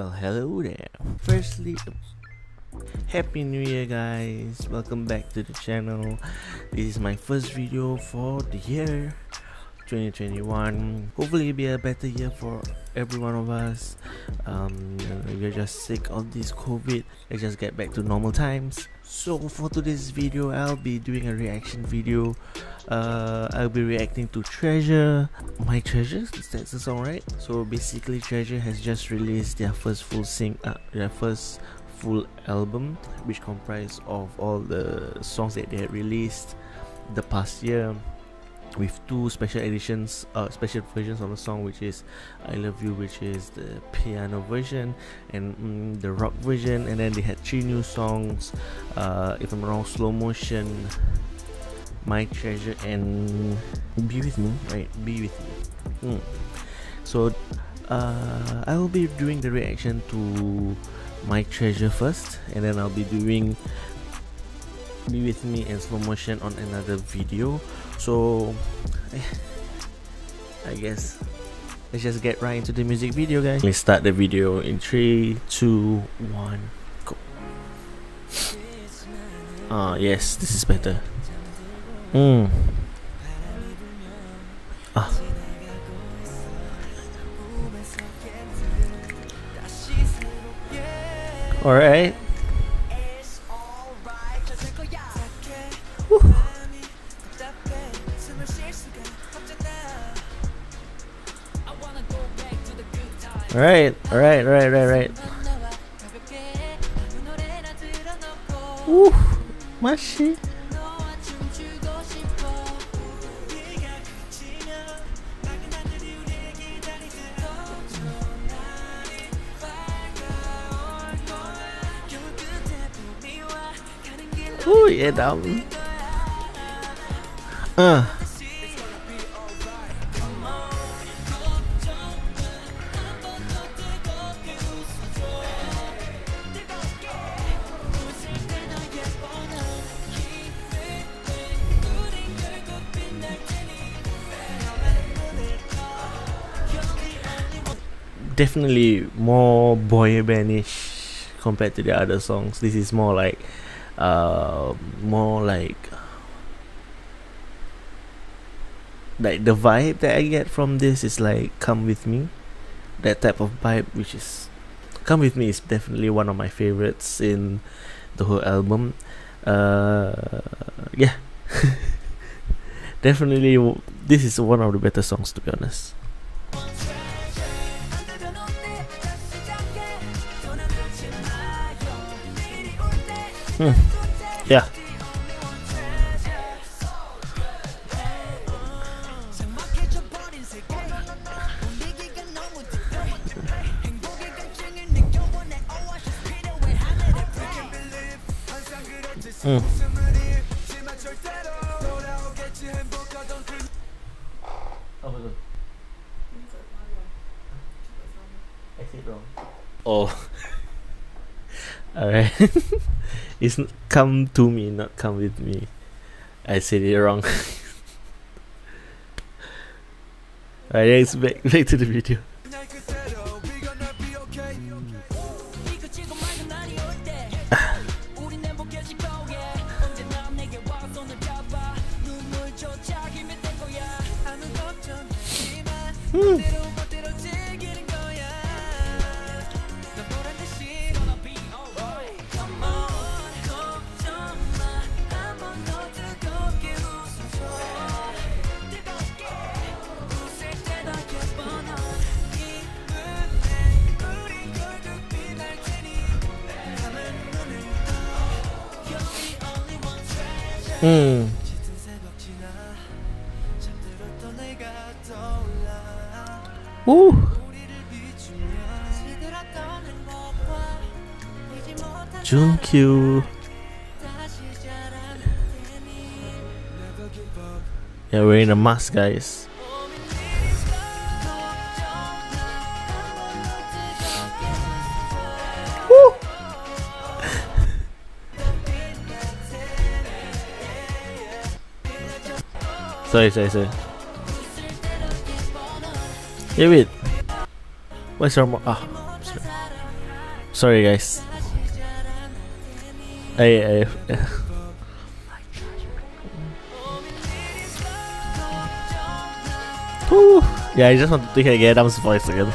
Well, hello there. Firstly, Happy New Year, guys! Welcome back to the channel. This is my first video for the year 2021. Hopefully, it'll be a better year for every one of us. Um, we're just sick of this COVID. Let's just get back to normal times. So, for today's video, I'll be doing a reaction video. Uh, I'll be reacting to Treasure. My Treasures? That's the song, right? So basically, Treasure has just released their first full sing, uh, their first full album, which comprised of all the songs that they had released the past year with two special editions uh, special versions of the song which is i love you which is the piano version and mm, the rock version. And then they had three new songs uh, if i'm wrong slow motion my treasure and be with me. Right be with me. Mm. so uh, i will be doing the reaction to my treasure first and then i'll be doing be with me and slow motion on another video so I guess let's just get right into the music video guys. Let's start the video in three two one go. Ah yes this is better. Mm. ah. All right Right, right, right, right, right. Woo, mashi. Ooh, yeah, down. Uh. Definitely more boy bandish compared to the other songs. This is more like, uh, more like, like the vibe that I get from this is like "Come with Me," that type of vibe, which is "Come with Me" is definitely one of my favorites in the whole album. Uh, yeah, definitely this is one of the better songs to be honest. Hmm. Yeah. Oh. Alright. it's come to me, not come with me. I said it wrong. Alright, let's back, back to the video. hmm. 음. 오. 준큐. Yeah, wearing a mask, guys. Sorry, sorry, sorry. Yeah, wait. What's your Ah, sorry. Sorry, guys. I, I. Yeah, I just wanted to hear Yedam's voice again.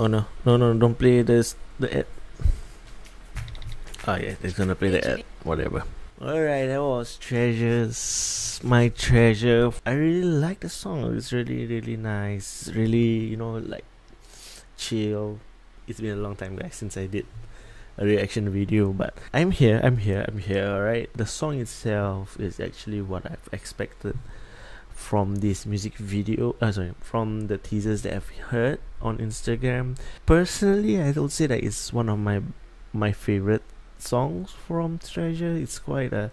Oh no, no, no! Don't play this. The ad. Oh yeah, they're gonna play the ad. Whatever. Alright, that was Treasures. My treasure. I really like the song. It's really, really nice. Really, you know, like chill. It's been a long time, guys, since I did a reaction video but i'm here i'm here i'm here alright the song itself is actually what i've expected from this music video uh, sorry from the teasers that i've heard on instagram. Personally i would say that it's one of my my favorite songs from treasure. It's quite a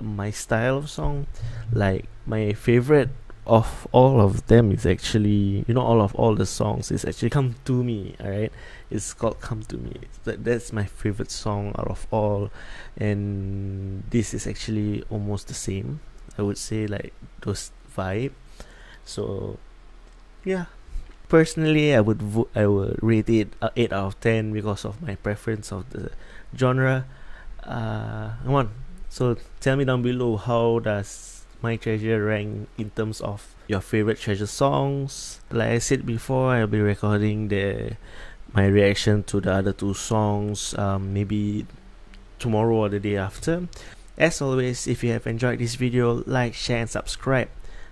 my style of song. Like my favorite of all of them is actually you know all of all the songs is actually come to me all right it's called come to me. That that's my favorite song out of all. And this is actually almost the same. I would say like those vibe so yeah. Personally i would vo- i would rate it uh, 8 out of 10 because of my preference of the genre. Uh come on. So tell me down below how does my treasure rank in terms of your favorite treasure songs. Like I said before, I'll be recording the my reaction to the other two songs um, maybe tomorrow or the day after. As always, if you have enjoyed this video, like, share and subscribe